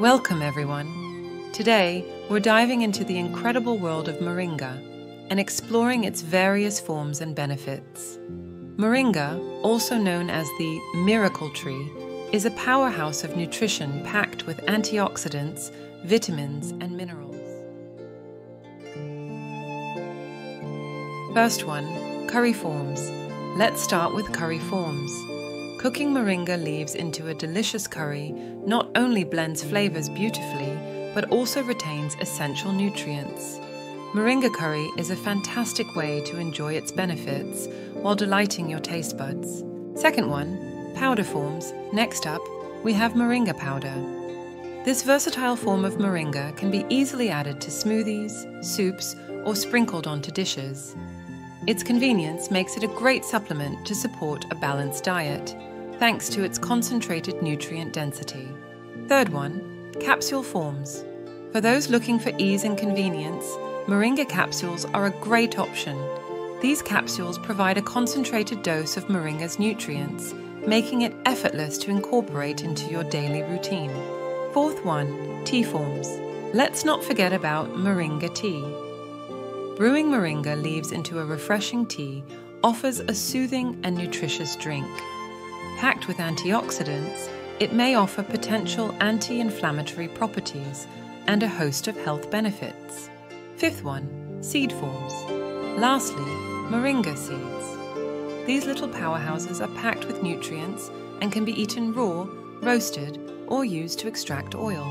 Welcome, everyone. Today, we're diving into the incredible world of moringa and exploring its various forms and benefits. Moringa, also known as the miracle tree, is a powerhouse of nutrition packed with antioxidants, vitamins, and minerals. First one, curry forms. Let's start with curry forms. Cooking moringa leaves into a delicious curry not only blends flavors beautifully, but also retains essential nutrients. Moringa curry is a fantastic way to enjoy its benefits while delighting your taste buds. Second one, powder forms. Next up, we have moringa powder. This versatile form of moringa can be easily added to smoothies, soups, or sprinkled onto dishes. Its convenience makes it a great supplement to support a balanced diet thanks to its concentrated nutrient density. Third one, capsule forms. For those looking for ease and convenience, Moringa capsules are a great option. These capsules provide a concentrated dose of Moringa's nutrients, making it effortless to incorporate into your daily routine. Fourth one, tea forms. Let's not forget about Moringa tea. Brewing Moringa leaves into a refreshing tea offers a soothing and nutritious drink. Packed with antioxidants, it may offer potential anti inflammatory properties and a host of health benefits. Fifth one, seed forms. Lastly, moringa seeds. These little powerhouses are packed with nutrients and can be eaten raw, roasted, or used to extract oil.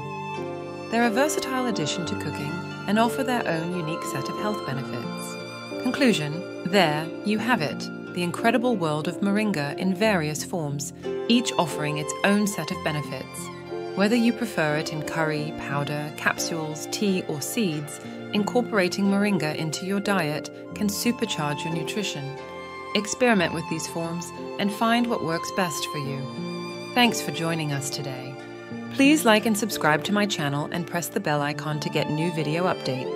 They're a versatile addition to cooking and offer their own unique set of health benefits. Conclusion There you have it the incredible world of moringa in various forms, each offering its own set of benefits. Whether you prefer it in curry, powder, capsules, tea, or seeds, incorporating moringa into your diet can supercharge your nutrition. Experiment with these forms and find what works best for you. Thanks for joining us today. Please like and subscribe to my channel and press the bell icon to get new video updates.